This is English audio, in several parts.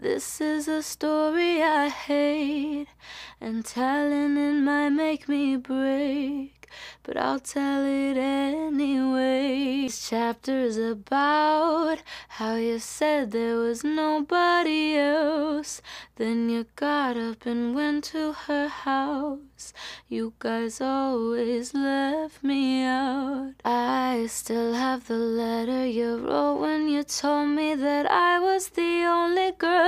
This is a story I hate, and telling it might make me break, but I'll tell it anyway. This chapter is about how you said there was nobody else. Then you got up and went to her house. You guys always left me out. I still have the letter you wrote when you told me that I was the only girl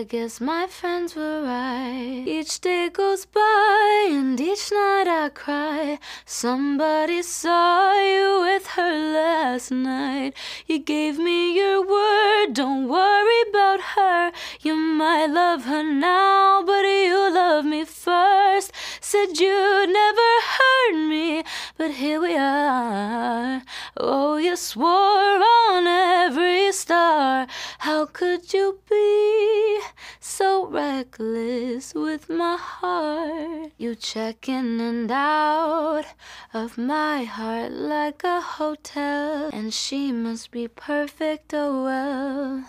I guess my friends were right. Each day goes by and each night I cry. Somebody saw you with her last night. You gave me your word, don't worry about her. You might love her now, but you love me first. Said you'd never hurt me, but here we are. Oh, you swore on every star. How could you be so reckless with my heart? You check in and out of my heart like a hotel, and she must be perfect, oh well.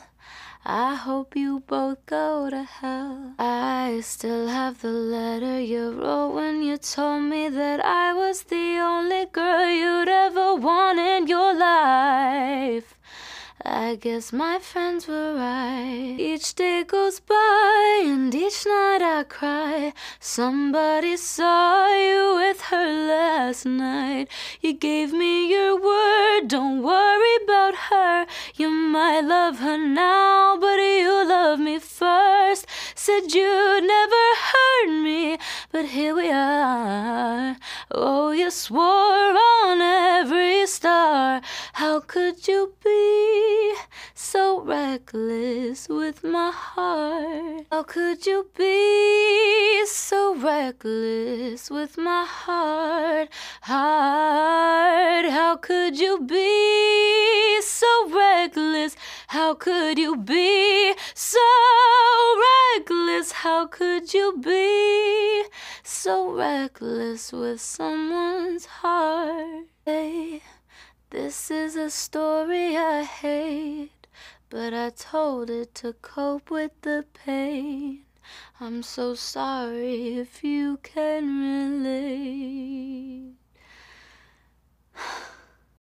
I hope you both go to hell. I still have the letter you wrote when you told me that I was the only girl you'd ever I guess my friends were right. Each day goes by and each night I cry. Somebody saw you with her last night. You gave me your word, don't worry about her. You might love her now, but you love me first. Said you'd never hurt me, but here we are. Oh, you swore on every star. How could you be so reckless with my heart? How could you be so reckless with my heart? Heart, how could you be so reckless? How could you be so reckless? How could you be so reckless with someone's heart? Hey, this is a story I hate, but I told it to cope with the pain. I'm so sorry if you can relate.